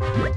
you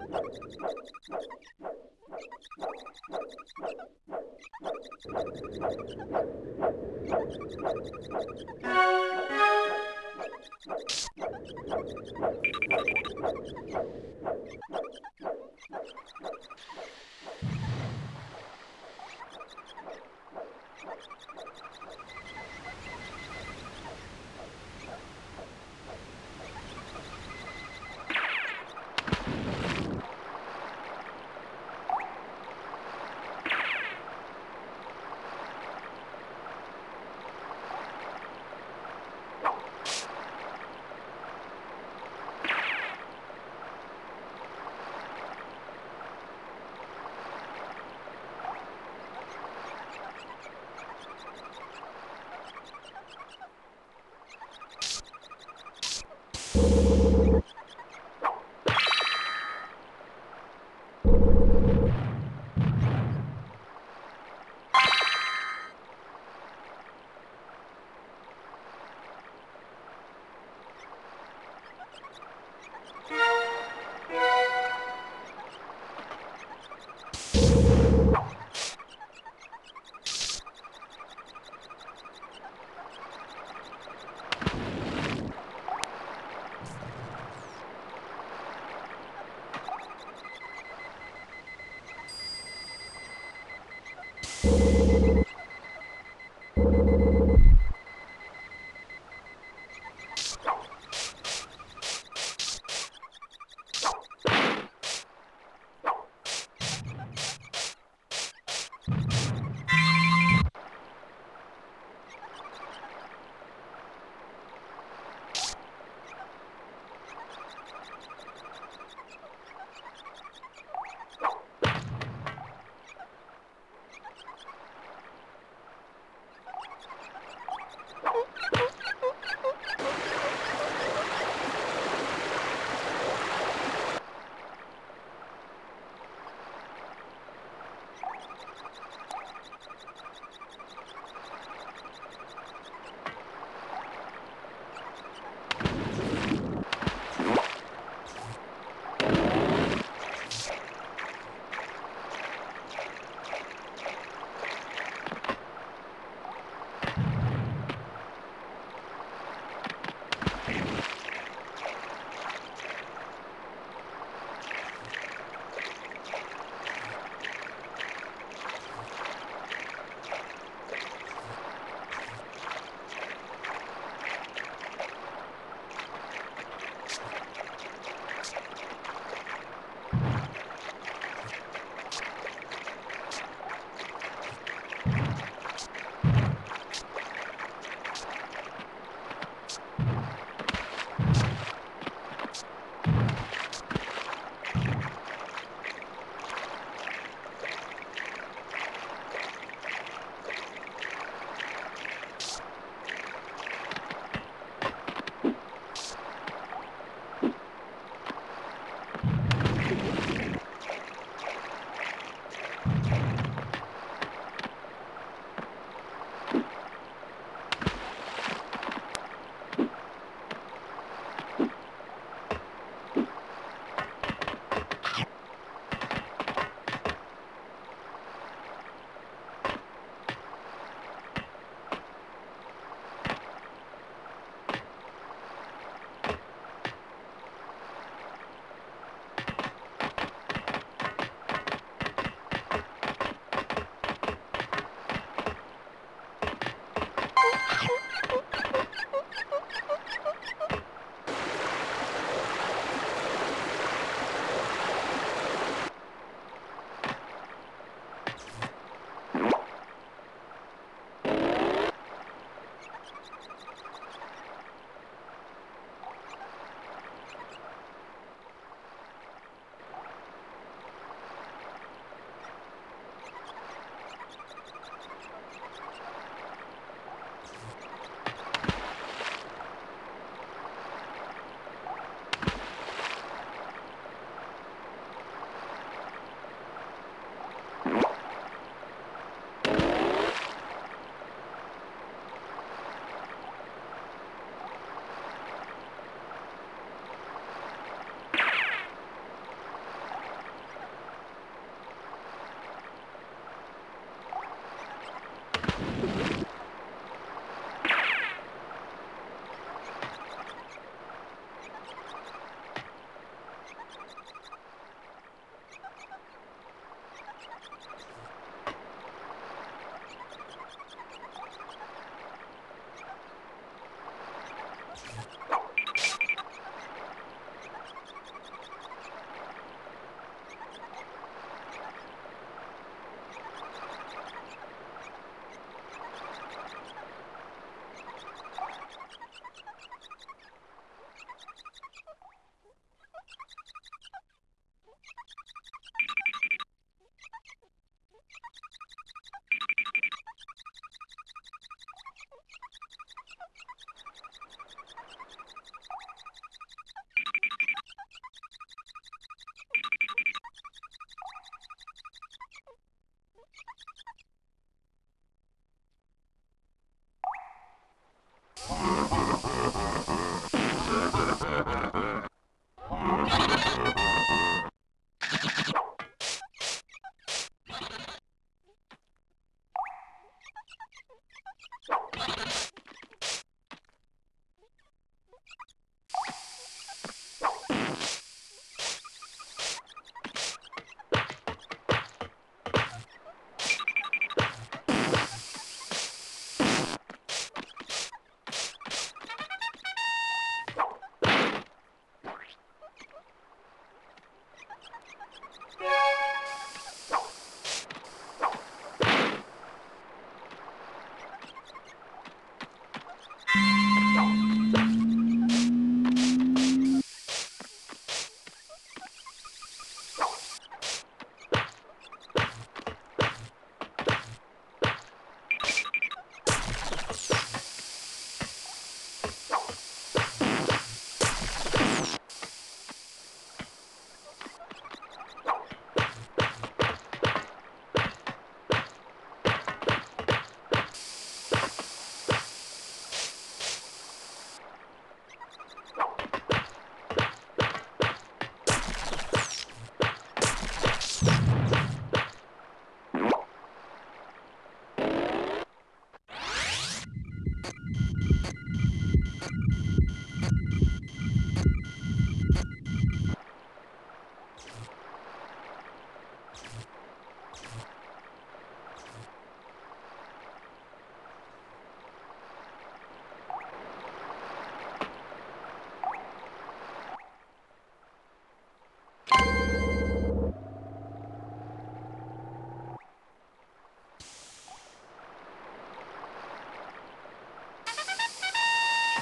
you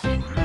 Bye.